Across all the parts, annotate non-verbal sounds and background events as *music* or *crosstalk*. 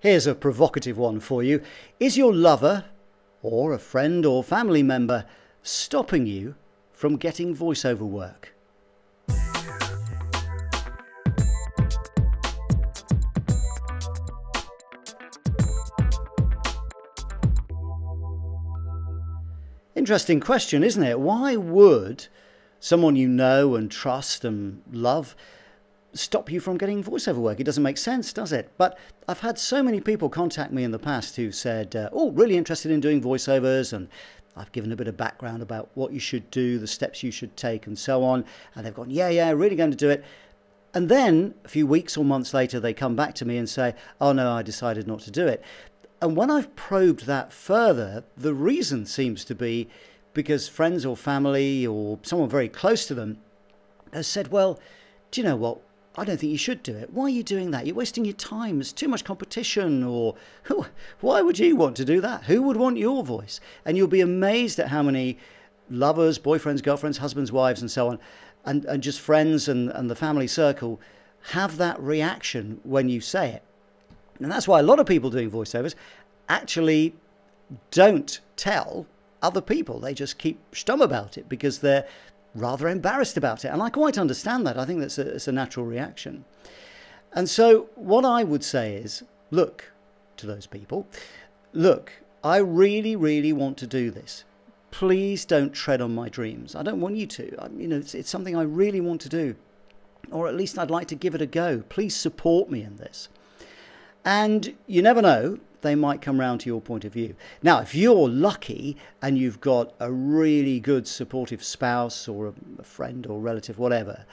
Here's a provocative one for you. Is your lover, or a friend or family member, stopping you from getting voiceover work? Interesting question, isn't it? Why would someone you know and trust and love stop you from getting voiceover work? It doesn't make sense, does it? But I've had so many people contact me in the past who said, uh, Oh, really interested in doing voiceovers, and I've given a bit of background about what you should do, the steps you should take, and so on. And they've gone, Yeah, yeah, really going to do it. And then a few weeks or months later, they come back to me and say, Oh, no, I decided not to do it. And when I've probed that further, the reason seems to be because friends or family or someone very close to them has said, Well, do you know what? I don't think you should do it. Why are you doing that? You're wasting your time. There's too much competition. Or *laughs* why would you want to do that? Who would want your voice? And you'll be amazed at how many lovers, boyfriends, girlfriends, husbands, wives, and so on, and, and just friends and, and the family circle have that reaction when you say it. And that's why a lot of people doing voiceovers actually don't tell other people. They just keep stum about it because they're rather embarrassed about it. And I quite understand that. I think that's a, it's a natural reaction. And so, what I would say is look to those people, look, I really, really want to do this. Please don't tread on my dreams. I don't want you to. I, you know, it's, it's something I really want to do, or at least I'd like to give it a go. Please support me in this. And you never know, they might come round to your point of view. Now, if you're lucky and you've got a really good supportive spouse or a, friend or relative, whatever,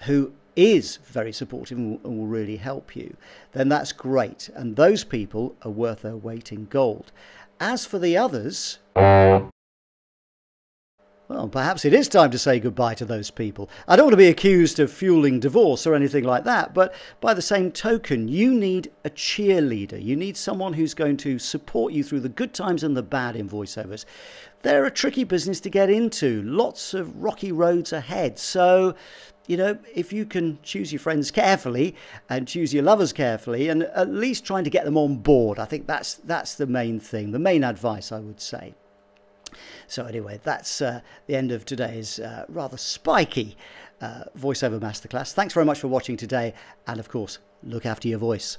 who is very supportive and will, really help you, then that's great. And those people are worth their weight in gold. As for the others, well, perhaps it is time to say goodbye to those people. I don't want to be accused of fueling divorce or anything like that, but by the same token, you need a cheerleader. You need someone who's going to support you through the good times and the bad in voiceovers. They're a tricky business to get into, lots of rocky roads ahead. So, you know, if you can choose your friends carefully and choose your lovers carefully and at least trying to get them on board, I think that's that's the main thing, the main advice I would say. So, anyway, that's uh, the end of today's uh, rather spiky uh, voiceover masterclass. Thanks very much for watching today, and of course, look after your voice.